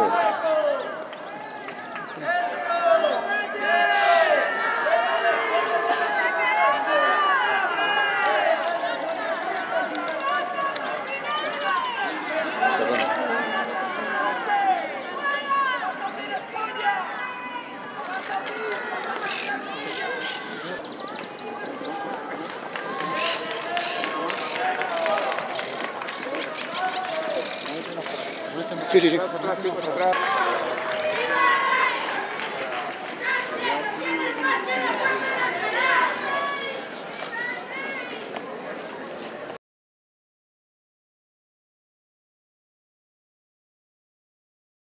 Oh. Gracias. Sí, sí, sí.